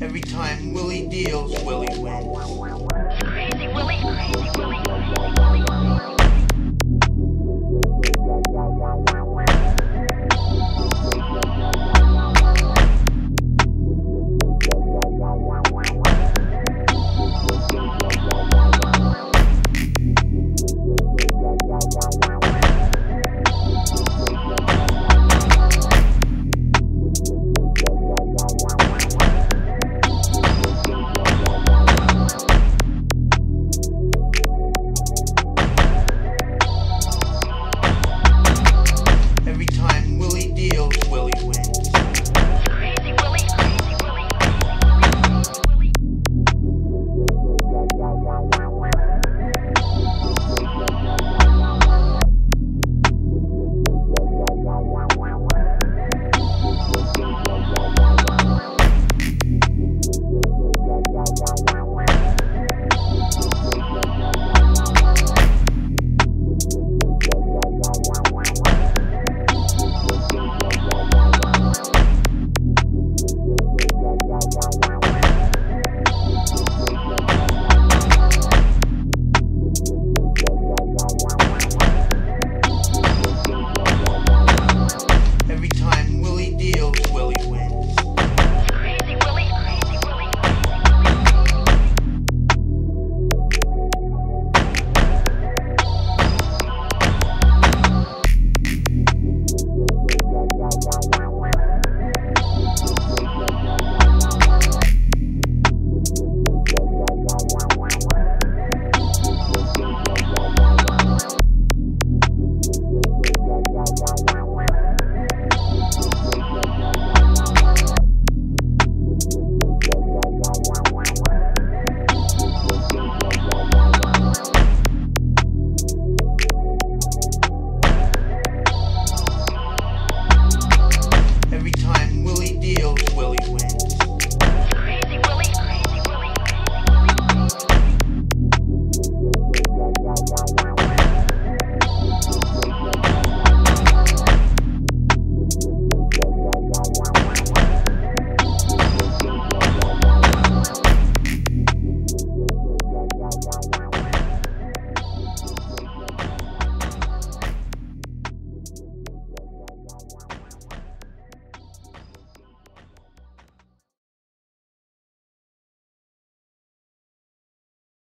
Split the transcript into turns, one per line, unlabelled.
Every time Willie deals, Willie wins.